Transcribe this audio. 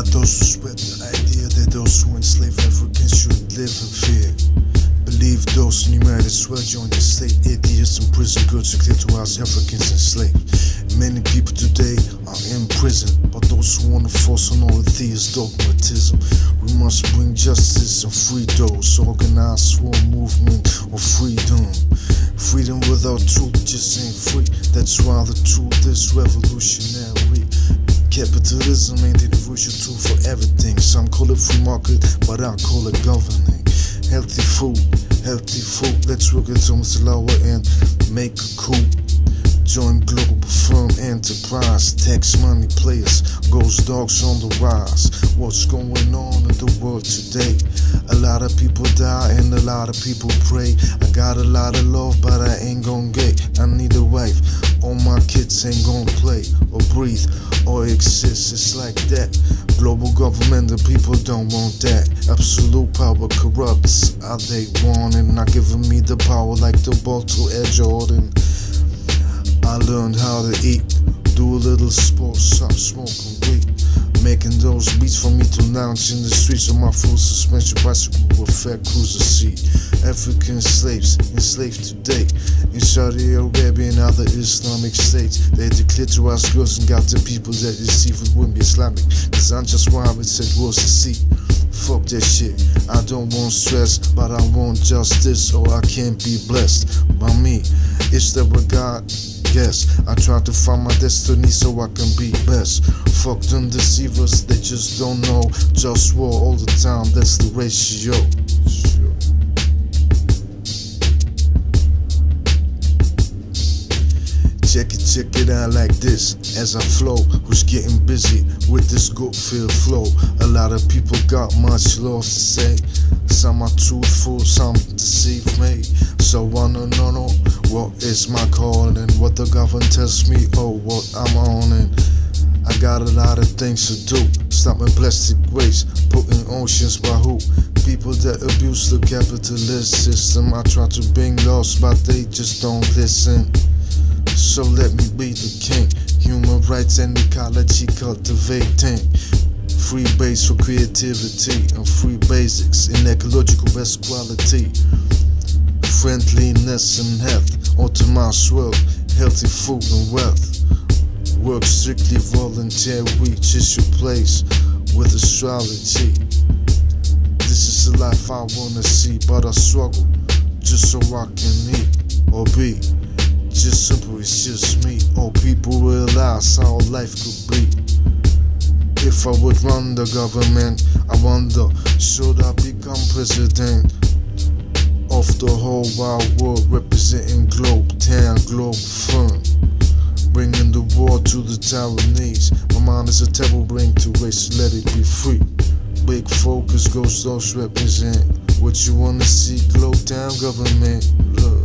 Those who spread the idea that those who enslave Africans should live in fear. Believe those in United States join the state. Atheists in prison, good to clear to us Africans enslaved. Many people today are in prison, but those who want to force on all atheist dogmatism. We must bring justice and free those. Organize war movement of freedom. Freedom without truth just ain't free. That's why the truth is revolutionary. Capitalism ain't the universal tool for everything. Some call it free market, but I call it governing. Healthy food, healthy food. Let's work it almost lower and make a coup. Join Globalfirm enterprise. Tax money players, Ghostdogz on the rise. What's going on in the world today? A lot of people die and a lot of people pray. I got a lot of love, but I ain't gon' get. I need a wife. Kids ain't gon' play or breathe or exist. It's like that. Global government, the people don't want that. Absolute power corrupts. Are they wanting? Not giving me the power like the ball to Ed Jordan. I learned how to eat, do a little sports, stop smoking weed. Making those beats for me to lounge in the streets of my full suspension bicycle with fat cruiser seat. African slaves enslaved today in Saudi Arabia and other Islamic states. They declare to us girls and got the people that deceive it wouldn't be Islamic. Cause I'm just it said was to see. Fuck that shit. I don't want stress, but I want justice, or I can't be blessed by me. It's that what God guess. I try to find my destiny so I can be best. Fuck them deceivers, they just don't know. Just war all the time, that's the ratio. Check it, check it out like this as I flow. Who's getting busy with this good feel flow? A lot of people got much love to say. Some are truthful, some deceive me. So I wanna know what is my calling, what the government tells me, oh what I'm on and I got a lot of things to do. Stopping plastic waste, putting oceans by who? People that abuse the capitalist system. I try to bring laws, but they just don't listen. So let me be the king. Human rights and ecology cultivating. Free base for creativity and free basics in ecological best quality. Friendliness and health, optimized world, healthy food and wealth. Work strictly volunteer, reach is your place with astrology. This is the life I wanna see, but I struggle just so I can eat or be. Just simple, it's just me. All people realize how life could be. If I would run the government, I wonder, should I become president of the whole wide world, representing Globetown, Globe Firm, bringing the war to the Taiwanese. My mind is a table bring to waste, let it be free. Big focus goes those represent what you wanna see, Globetown government. Look.